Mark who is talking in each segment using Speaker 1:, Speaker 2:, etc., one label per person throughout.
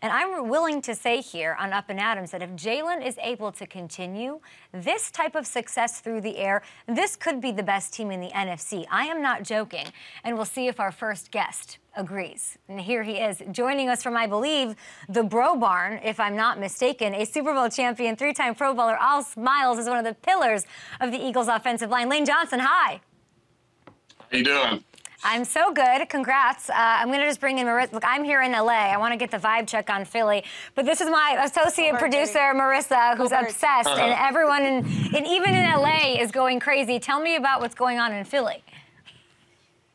Speaker 1: And I'm willing to say here on Up and Adams that if Jalen is able to continue this type of success through the air, this could be the best team in the NFC. I am not joking. And we'll see if our first guest agrees. And here he is joining us from, I believe, the Bro Barn, if I'm not mistaken, a Super Bowl champion, three time Pro Bowler. Al Miles is one of the pillars of the Eagles offensive line. Lane Johnson, hi.
Speaker 2: How you doing?
Speaker 1: I'm so good. Congrats. Uh, I'm going to just bring in Marissa. Look, I'm here in LA. I want to get the vibe check on Philly. But this is my associate producer, Marissa, who's obsessed. And everyone, in, and even in LA, is going crazy. Tell me about what's going on in Philly.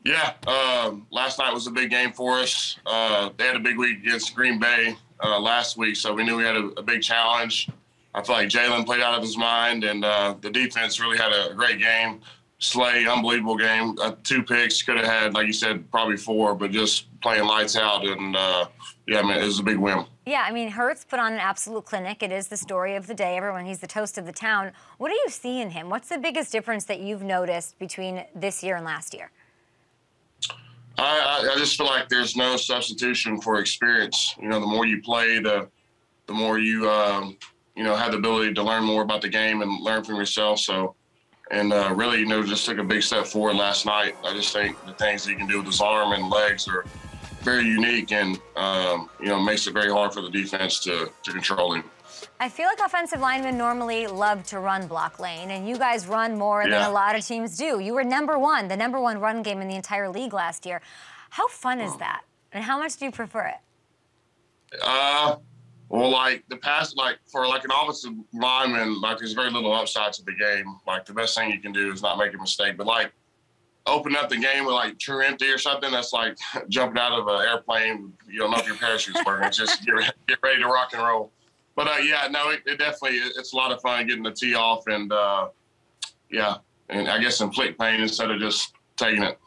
Speaker 2: Yeah, uh, last night was a big game for us. Uh, they had a big week against Green Bay uh, last week, so we knew we had a, a big challenge. I feel like Jalen played out of his mind, and uh, the defense really had a great game. Slay, unbelievable game. Uh, two picks, could have had, like you said, probably four, but just playing lights out. And uh, yeah, man, it was a big win.
Speaker 1: Yeah, I mean, Hurts put on an absolute clinic. It is the story of the day. Everyone, he's the toast of the town. What do you see in him? What's the biggest difference that you've noticed between this year and last year?
Speaker 2: I, I just feel like there's no substitution for experience. You know, the more you play, the the more you um, you know have the ability to learn more about the game and learn from yourself. So and uh, really, you know, just took a big step forward last night. I just think the things that he can do with his arm and legs are very unique, and um, you know, makes it very hard for the defense to to control him.
Speaker 1: I feel like offensive linemen normally love to run block lane, and you guys run more yeah. than a lot of teams do. You were number one, the number one run game in the entire league last year. How fun is that, and how much do you prefer it?
Speaker 2: Uh, well, like the pass, like for like an offensive lineman, like there's very little upside to the game. Like the best thing you can do is not make a mistake. But like open up the game with like true empty or something, that's like jumping out of an airplane. You don't know if your parachute's working. just get, get ready to rock and roll. But uh, yeah, no, it, it, definitely it's a lot of fun getting the tee off and uh, yeah, and I guess inflict pain instead of just taking it.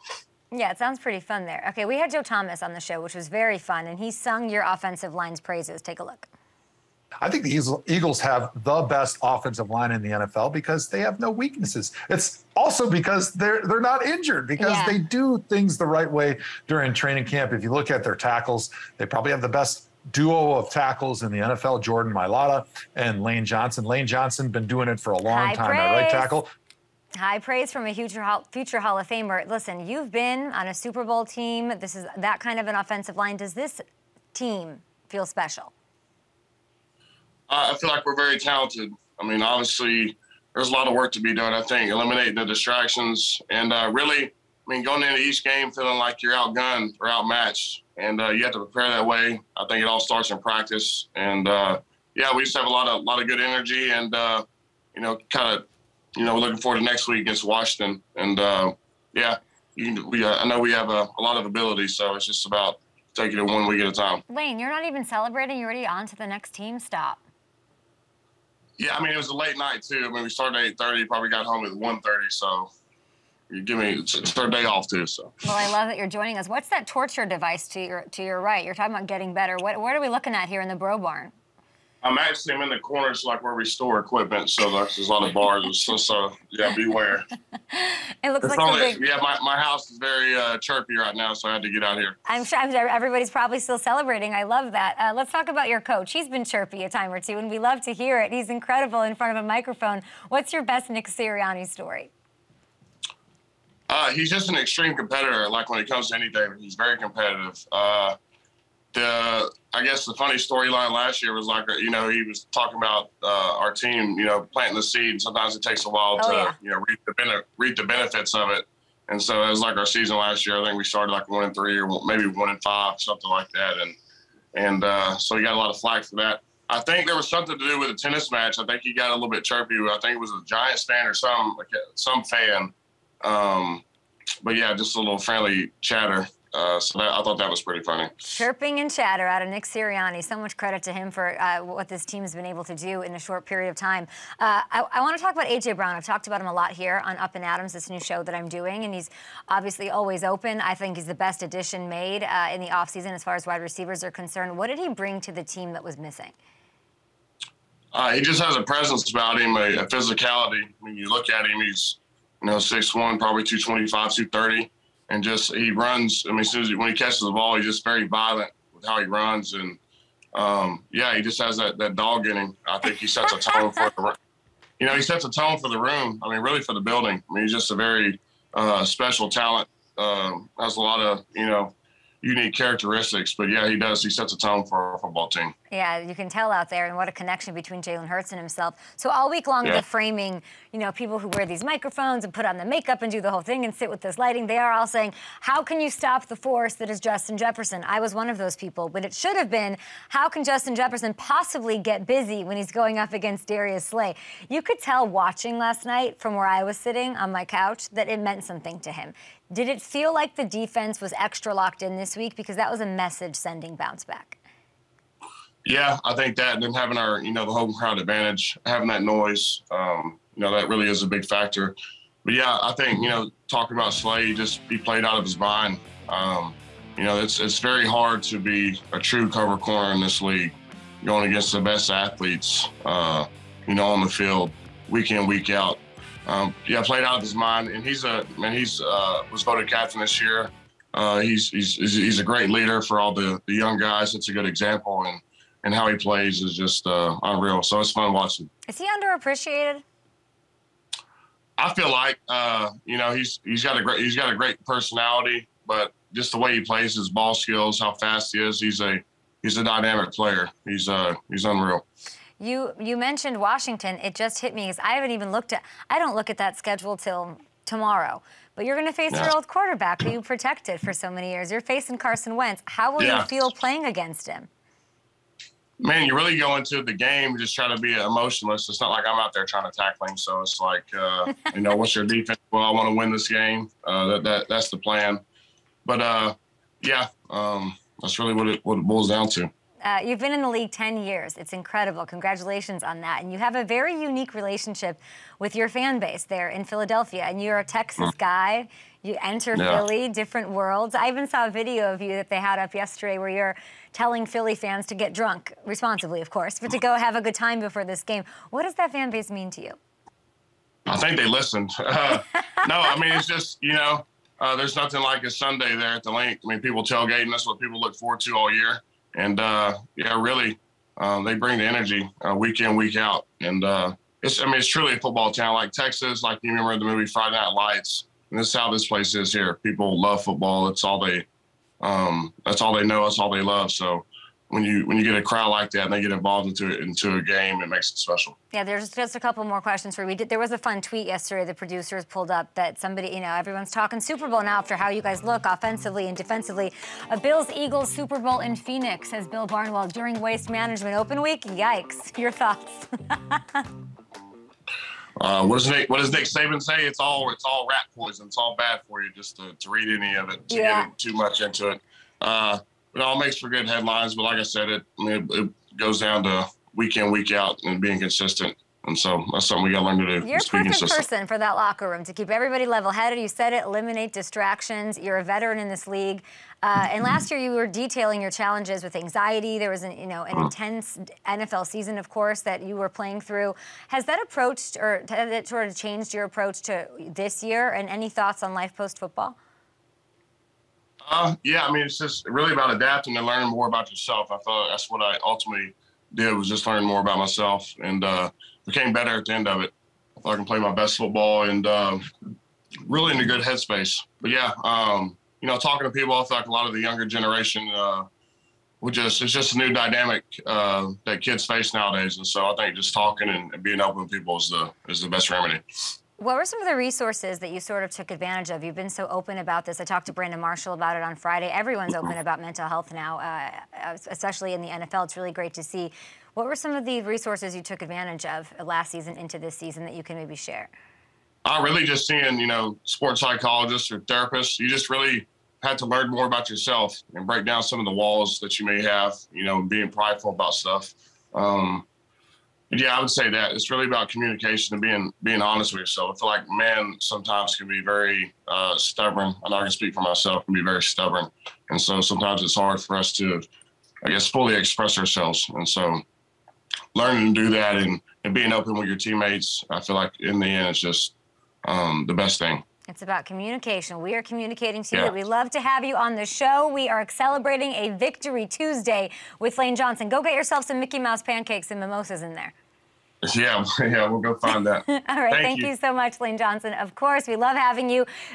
Speaker 1: Yeah, it sounds pretty fun there. Okay, we had Joe Thomas on the show, which was very fun, and he sung your offensive line's praises. Take a look.
Speaker 3: I think the Eagles have the best offensive line in the NFL because they have no weaknesses. It's also because they're they're not injured because yeah. they do things the right way during training camp. If you look at their tackles, they probably have the best duo of tackles in the NFL, Jordan Mailata and Lane Johnson. Lane Johnson been doing it for a long
Speaker 1: High
Speaker 3: time
Speaker 1: praise.
Speaker 3: at right tackle.
Speaker 1: High praise from a future Hall, future Hall of Famer. Listen, you've been on a Super Bowl team. This is that kind of an offensive line. Does this team feel special?
Speaker 2: I feel like we're very talented. I mean, obviously, there's a lot of work to be done. I think eliminating the distractions and uh, really, I mean, going into each game feeling like you're outgunned or outmatched, and uh, you have to prepare that way. I think it all starts in practice, and uh, yeah, we just have a lot of lot of good energy, and uh, you know, kind of, you know, looking forward to next week against Washington, and uh, yeah, you, we I know we have a, a lot of ability, so it's just about taking it one week at a time.
Speaker 1: Lane, you're not even celebrating. You're already on to the next team. Stop.
Speaker 2: Yeah, I mean it was a late night too. I mean we started at eight thirty, probably got home at one thirty. So you give me it's our day off too. So.
Speaker 1: Well, I love that you're joining us. What's that torture device to your to your right? You're talking about getting better. What what are we looking at here in the Bro Barn?
Speaker 2: I'm actually I'm in the corners like where we store equipment, so there's a lot of bars. so, so yeah, beware.
Speaker 1: it looks
Speaker 2: it's
Speaker 1: like
Speaker 2: only, yeah. My, my house is very uh, chirpy right now, so I had to get out here.
Speaker 1: I'm sure, I'm sure everybody's probably still celebrating. I love that. Uh, let's talk about your coach. He's been chirpy a time or two, and we love to hear it. He's incredible in front of a microphone. What's your best Nick Sirianni story?
Speaker 2: Uh, he's just an extreme competitor. Like when it comes to anything, he's very competitive. Uh, the I guess the funny storyline last year was like you know he was talking about uh, our team you know planting the seed. And sometimes it takes a while oh, to yeah. you know reap the bene- reap the benefits of it. And so it was like our season last year. I think we started like one and three or maybe one and five, something like that. And and uh, so he got a lot of flack for that. I think there was something to do with a tennis match. I think he got a little bit chirpy. I think it was a Giants fan or some like some fan. Um, but yeah, just a little friendly chatter. Uh, so that, I thought that was pretty funny.
Speaker 1: Chirping and chatter out of Nick Sirianni. So much credit to him for uh, what this team has been able to do in a short period of time. Uh, I, I want to talk about A.J. Brown. I've talked about him a lot here on Up and Adams, this new show that I'm doing, and he's obviously always open. I think he's the best addition made uh, in the offseason as far as wide receivers are concerned. What did he bring to the team that was missing?
Speaker 2: Uh, he just has a presence about him, a, a physicality. When you look at him, he's you know, 6'1", probably 225, 230 and just he runs. I mean, as soon as he, when he catches the ball, he's just very violent with how he runs, and um, yeah, he just has that, that dog in him. I think he sets a tone for the, room. you know, he sets a tone for the room. I mean, really for the building. I mean, he's just a very uh, special talent. Um, has a lot of, you know, unique characteristics. But yeah, he does. He sets a tone for our football team.
Speaker 1: Yeah, you can tell out there, and what a connection between Jalen Hurts and himself. So all week long, yeah. the framing, you know, people who wear these microphones and put on the makeup and do the whole thing and sit with this lighting, they are all saying, "How can you stop the force that is Justin Jefferson?" I was one of those people, but it should have been, "How can Justin Jefferson possibly get busy when he's going up against Darius Slay?" You could tell watching last night from where I was sitting on my couch that it meant something to him. Did it feel like the defense was extra locked in this week because that was a message sending bounce back?
Speaker 2: Yeah, I think that, and then having our, you know, the home crowd advantage, having that noise, um, you know, that really is a big factor. But yeah, I think, you know, talking about Slay, just he played out of his mind. Um, you know, it's it's very hard to be a true cover corner in this league, going against the best athletes, uh, you know, on the field, week in, week out. Um, yeah, played out of his mind, and he's a man. He's uh, was voted captain this year. Uh, he's, he's he's a great leader for all the the young guys. It's a good example, and and how he plays is just uh, unreal. So it's fun watching.
Speaker 1: Is he underappreciated?
Speaker 2: I feel like uh, you know he's he's got a great he's got a great personality, but just the way he plays his ball skills, how fast he is, he's a he's a dynamic player. He's uh he's unreal.
Speaker 1: You you mentioned Washington. It just hit me because I haven't even looked at. I don't look at that schedule till tomorrow. But you're going to face yeah. your old quarterback who you protected for so many years. You're facing Carson Wentz. How will yeah. you feel playing against him?
Speaker 2: Man, you really go into the game just trying to be emotionless. It's not like I'm out there trying to tackle him. So it's like, uh, you know, what's your defense? Well, I want to win this game. Uh, that, that that's the plan. But uh, yeah, um, that's really what it what it boils down to.
Speaker 1: Uh, you've been in the league 10 years. It's incredible. Congratulations on that. And you have a very unique relationship with your fan base there in Philadelphia. And you're a Texas mm. guy. You enter yeah. Philly, different worlds. I even saw a video of you that they had up yesterday where you're telling Philly fans to get drunk, responsibly, of course, but to go have a good time before this game. What does that fan base mean to you?
Speaker 2: I think they listened. Uh, no, I mean, it's just, you know, uh, there's nothing like a Sunday there at the Linc. I mean, people tailgating. That's what people look forward to all year. And uh, yeah, really, um, they bring the energy uh, week in, week out. And uh, it's, I mean, it's truly a football town like Texas. Like you remember the movie Friday Night Lights. And this is how this place is here. People love football. It's all they um, that's all they know. That's all they love. So when you when you get a crowd like that and they get involved into it into a game, it makes it special.
Speaker 1: Yeah, there's just a couple more questions for you. We did, there was a fun tweet yesterday. The producers pulled up that somebody, you know, everyone's talking Super Bowl now after how you guys look offensively and defensively. A Bills Eagles Super Bowl in Phoenix, says Bill Barnwell during Waste Management Open Week. Yikes! Your thoughts?
Speaker 2: Uh, what does Nick What does Nick Saban say? It's all it's all rat poison. It's all bad for you just to, to read any of it, to yeah. get too much into it. Uh, it all makes for good headlines, but like I said, it, I mean, it, it goes down to week in week out and being consistent. And so that's something we got to learn to
Speaker 1: do. You're a perfect person for that locker room to keep everybody level-headed. You said it, eliminate distractions. You're a veteran in this league. Uh, and last year you were detailing your challenges with anxiety. There was an, you know, an mm. intense NFL season, of course, that you were playing through. Has that approached or has it sort of changed your approach to this year? And any thoughts on life post-football?
Speaker 2: Uh, yeah, I mean, it's just really about adapting and learning more about yourself. I thought that's what I ultimately did was just learn more about myself and uh, became better at the end of it. I can play my best football and uh, really in a good headspace. But yeah, um, you know, talking to people, I feel like a lot of the younger generation uh, would just it's just a new dynamic uh, that kids face nowadays, and so I think just talking and, and being open with people is the is the best remedy.
Speaker 1: What were some of the resources that you sort of took advantage of? You've been so open about this. I talked to Brandon Marshall about it on Friday. Everyone's open about mental health now, uh, especially in the NFL. It's really great to see. What were some of the resources you took advantage of last season into this season that you can maybe share?
Speaker 2: I uh, really just seeing, you know, sports psychologists or therapists. You just really had to learn more about yourself and break down some of the walls that you may have, you know, being prideful about stuff. Um, yeah, I would say that it's really about communication and being being honest with yourself. I feel like men sometimes can be very uh, stubborn. I'm not going speak for myself. Can be very stubborn, and so sometimes it's hard for us to, I guess, fully express ourselves. And so, learning to do that and, and being open with your teammates, I feel like in the end, it's just um, the best thing.
Speaker 1: It's about communication. We are communicating to you. Yeah. We love to have you on the show. We are celebrating a Victory Tuesday with Lane Johnson. Go get yourself some Mickey Mouse pancakes and mimosas in there.
Speaker 2: Yeah, yeah, we'll go find that.
Speaker 1: All right, thank, thank you. you so much, Lane Johnson. Of course, we love having you.